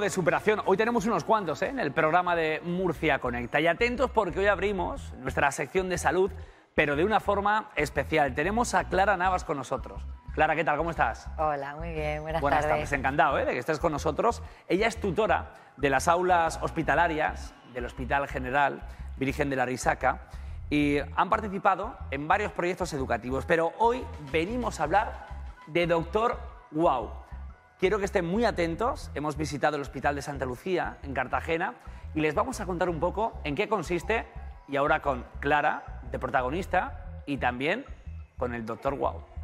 de superación. Hoy tenemos unos cuantos ¿eh? en el programa de Murcia Conecta. Y atentos porque hoy abrimos nuestra sección de salud, pero de una forma especial. Tenemos a Clara Navas con nosotros. Clara, ¿qué tal? ¿Cómo estás? Hola, muy bien, buenas, Buenas tardes. tardes, encantado ¿eh? de que estés con nosotros. Ella es tutora de las aulas hospitalarias del Hospital General Virgen de la Risaca y han participado en varios proyectos educativos, pero hoy venimos a hablar de Doctor Wow. Quiero que estén muy atentos. Hemos visitado el Hospital de Santa Lucía en Cartagena y les vamos a contar un poco en qué consiste y ahora con Clara de protagonista y también con el Doctor Wow.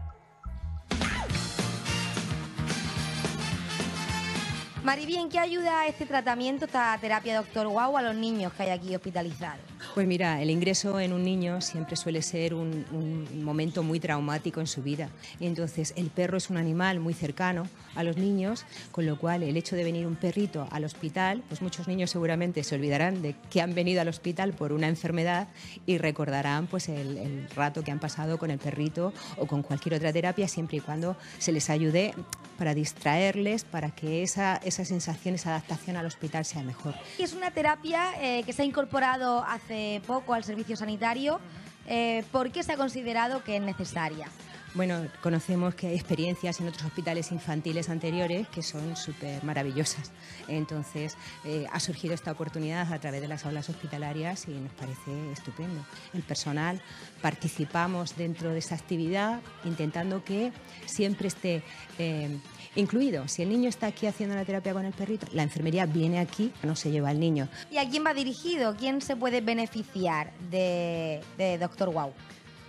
Maribí, ¿en qué ayuda este tratamiento, esta terapia Doctor Wow a los niños que hay aquí hospitalizados? Pues mira, el ingreso en un niño siempre suele ser un, un, momento muy traumático en su vida. Entonces el perro es un animal muy cercano a los niños, con lo cual el hecho de venir un perrito al hospital, pues muchos niños seguramente se olvidarán de que han venido al hospital por una enfermedad y recordarán pues el, el rato que han pasado con el perrito o con cualquier otra terapia, siempre y cuando se les ayude para distraerles, para que esa, esa sensación, esa adaptación al hospital sea mejor. Es una terapia eh, que se ha incorporado hace poco al servicio sanitario. Eh, ¿Por qué se ha considerado que es necesaria? Bueno, conocemos que hay experiencias en otros hospitales infantiles anteriores que son súper maravillosas. Entonces, eh, ha surgido esta oportunidad a través de las aulas hospitalarias y nos parece estupendo. El personal participamos dentro de esa actividad intentando que siempre esté eh, incluido. Si el niño está aquí haciendo la terapia con el perrito, la enfermería viene aquí, no se lleva al niño. ¿Y a quién va dirigido? ¿Quién se puede beneficiar de, de Doctor Wow?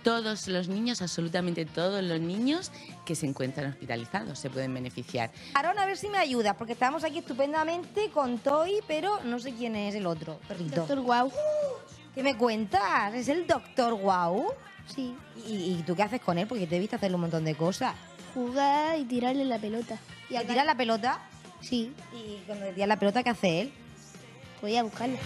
Todos los niños, absolutamente todos los niños que se encuentran hospitalizados se pueden beneficiar. Aaron, a ver si me ayudas, porque estamos aquí estupendamente con Toy, pero no sé quién es el otro perrito. Doctor Wow. ¿Qué me cuentas? ¿Es el Doctor Wow? Sí. ¿Y, ¿Y, tú qué haces con él? Porque te he visto hacerle un montón de cosas. Jugar y tirarle la pelota. ¿Y al tirar la pelota? Sí. ¿Y cuando le tiras la pelota qué hace él? Voy a buscarla.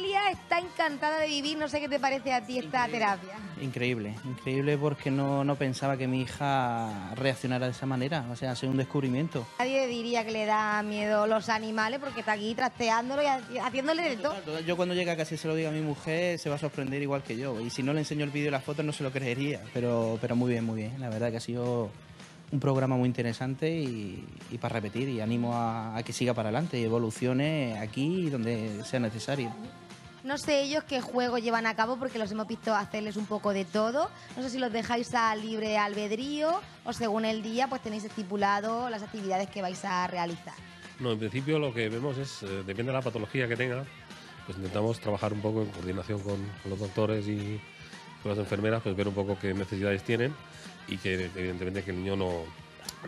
Pedro, Celia está encantada de vivir. No sé qué te parece a ti esta increíble. terapia. Increíble, increíble porque no, no, pensaba que mi hija reaccionara de esa manera. O sea, ha sido un descubrimiento. Nadie diría que le da miedo los animales porque está aquí trasteándolo y haciéndole de todo. Yo cuando llegue a casa y se lo diga a mi mujer, se va a sorprender igual que yo. Y si no le enseño el vídeo y la foto, no se lo creería. Pero, pero muy bien, muy bien. La verdad que ha sido un programa muy interesante y, y para repetir y animo a, a, que siga para adelante y evolucione aquí donde sea necesario. No sé ellos qué juegos llevan a cabo porque los hemos visto hacerles un poco de todo. No sé si los dejáis a libre albedrío o según el día pues tenéis estipulado las actividades que vais a realizar. No, en principio lo que vemos es, eh, depende de la patología que tenga, pues intentamos trabajar un poco en coordinación con, con los doctores y con las enfermeras, pues ver un poco qué necesidades tienen y que evidentemente que el niño no,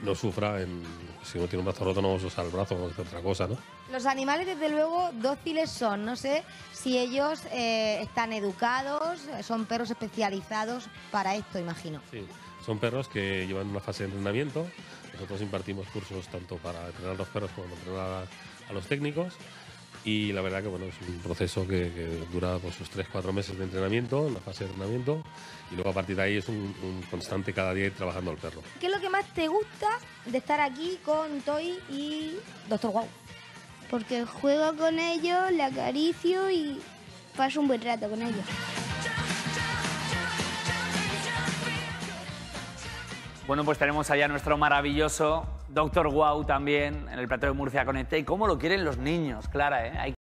no sufra en, si no tiene un brazo roto no vamos a usar el brazo vamos a hacer otra cosa ¿no? los animales desde luego dóciles son. No sé si ellos eh, están educados son perros especializados para esto imagino. Sí son perros que llevan una fase de entrenamiento. Nosotros impartimos cursos tanto para entrenar a los perros como para entrenar a, a los técnicos y la verdad que bueno es un proceso que, que dura pues, sus 3-4 meses de entrenamiento, en la fase de entrenamiento y luego a partir de ahí es un, un, constante cada día ir trabajando al perro. ¿Qué es lo que más te gusta de estar aquí con Toy y Doctor Wow? Porque juego con ellos, le acaricio y paso un buen rato con ellos. Bueno, pues tenemos allá nuestro maravilloso Doctor Wow también en el plato de Murcia Conecta. ¿Y cómo lo quieren los niños, Clara? ¿eh? Hay